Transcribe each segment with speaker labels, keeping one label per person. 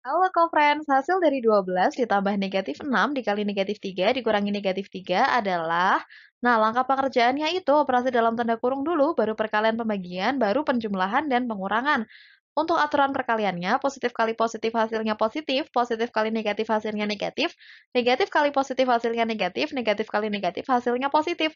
Speaker 1: Halo co-friends, hasil dari 12 ditambah negatif 6 dikali negatif 3 dikurangi negatif 3 adalah... Nah, langkah pengerjaannya itu operasi dalam tanda kurung dulu, baru perkalian pembagian, baru penjumlahan dan pengurangan. Untuk aturan perkaliannya, positif kali positif hasilnya positif, positif kali negatif hasilnya negatif, negatif kali positif hasilnya negatif, negatif kali negatif hasilnya positif.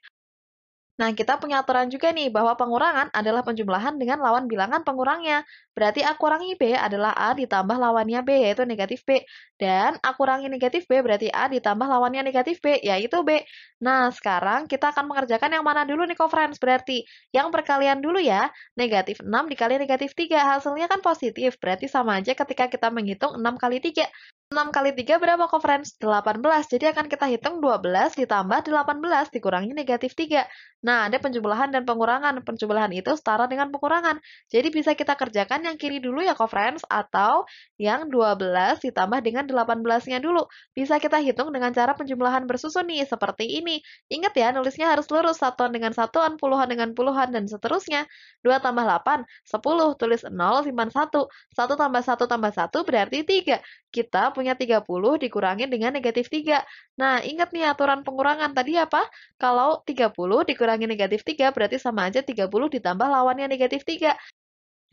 Speaker 1: Nah, kita punya aturan juga nih bahwa pengurangan adalah penjumlahan dengan lawan bilangan pengurangnya. Berarti A kurangi B adalah A ditambah lawannya B, yaitu negatif B. Dan A kurangi negatif B berarti A ditambah lawannya negatif B, yaitu B. Nah, sekarang kita akan mengerjakan yang mana dulu nih, friends? Berarti yang perkalian dulu ya. Negatif 6 dikali negatif 3, hasilnya kan positif. Berarti sama aja ketika kita menghitung 6 kali 3. 6 kali 3 berapa, friends? 18. Jadi akan kita hitung 12 ditambah 18 dikurangi negatif 3. Nah, ada penjumlahan dan pengurangan. Penjumlahan itu setara dengan pengurangan. Jadi bisa kita kerjakan yang kiri dulu ya, friends, atau yang 12 ditambah dengan 18-nya dulu. Bisa kita hitung dengan cara penjumlahan bersusun nih, seperti ini. Ingat ya, nulisnya harus lurus, satuan dengan satuan, puluhan dengan puluhan, dan seterusnya. 2 tambah 8, 10, tulis 0, simpan 1. 1 tambah 1 tambah 1 berarti 3. Kita punya punya 30 dikurangi dengan negatif 3. Nah, ingat nih aturan pengurangan tadi apa? Kalau 30 dikurangi negatif 3 berarti sama aja 30 ditambah lawannya negatif 3.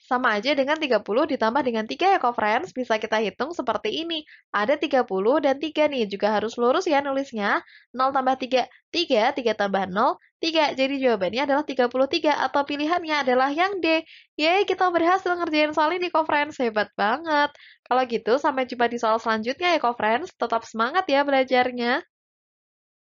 Speaker 1: Sama aja dengan 30 ditambah dengan 3 ya friends. Bisa kita hitung seperti ini. Ada 30 dan 3 nih. Juga harus lurus ya nulisnya. 0 tambah 3, 3. 3 tambah 0, 3. Jadi jawabannya adalah 33 atau pilihannya adalah yang D. Yeay, kita berhasil ngerjain soal ini friends. Hebat banget. Kalau gitu, sampai jumpa di soal selanjutnya ya friends. Tetap semangat ya belajarnya.